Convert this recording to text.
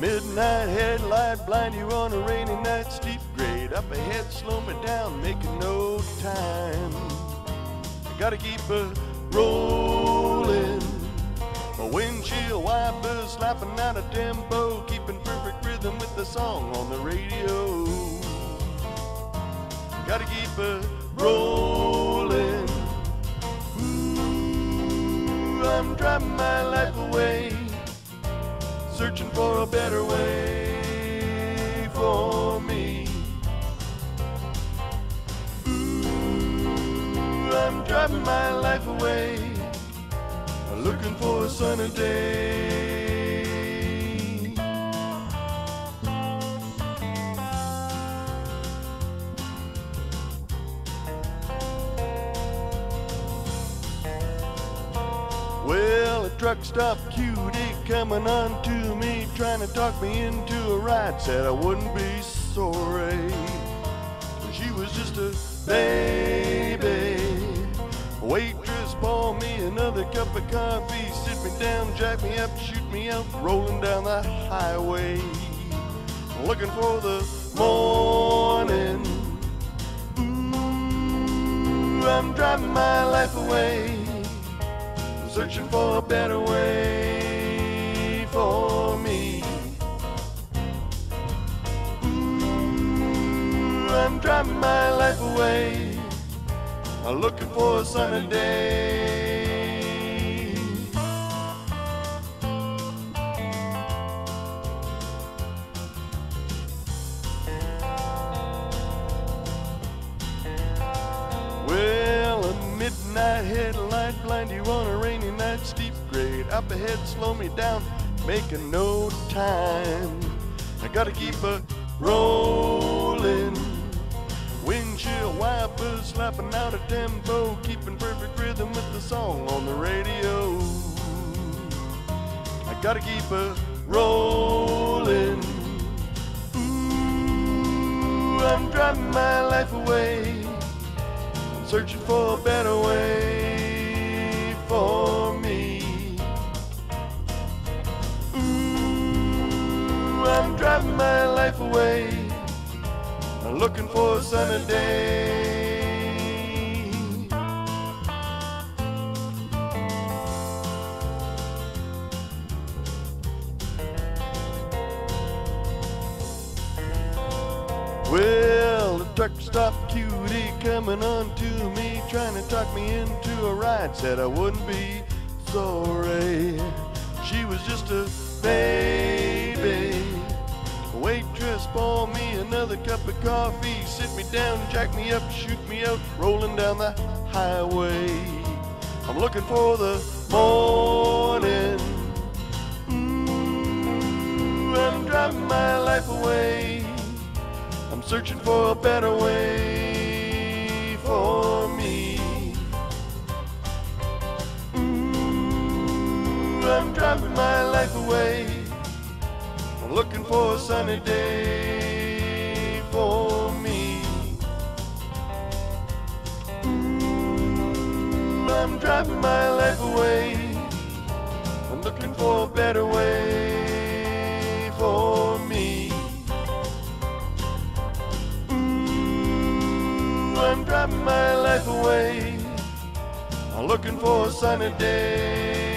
Midnight headlight blind you on a rainy night, steep grade up ahead, slow me down, making no time. I gotta keep a rolling. My windshield wipers slapping out a tempo, keeping perfect rhythm with the song on the radio. Gotta keep a rolling. Ooh, I'm driving my life away for a better way for me. Ooh, I'm driving my life away, looking for a sunny day. Truck stop cutie coming on to me, trying to talk me into a ride. Said I wouldn't be sorry. She was just a baby. Waitress, pour me another cup of coffee, sit me down, jack me up, shoot me out, rolling down the highway. Looking for the morning. Ooh, I'm driving my life away searching for a better way for me. Ooh, I'm driving my life away, I'm looking for a sunny day. Well, a midnight headlight blind you on a up ahead, slow me down, making no time. I gotta keep a rolling. Windshield wipers slapping out a tempo, keeping perfect rhythm with the song on the radio. I gotta keep a rolling. Ooh, I'm driving my life away searching for a better my life away, looking for a sunny day. Well, the truck stop cutie coming on to me, trying to talk me into a ride. Said I wouldn't be sorry. She was just a baby. Waitress, pour me another cup of coffee, sit me down, jack me up, shoot me out, rolling down the highway. I'm looking for the morning. Ooh, I'm driving my life away. I'm searching for a better way for me. Ooh, I'm driving my life away. Looking for a sunny day for me. Ooh, I'm driving my life away. I'm looking for a better way for me. Ooh, I'm driving my life away. I'm looking for a sunny day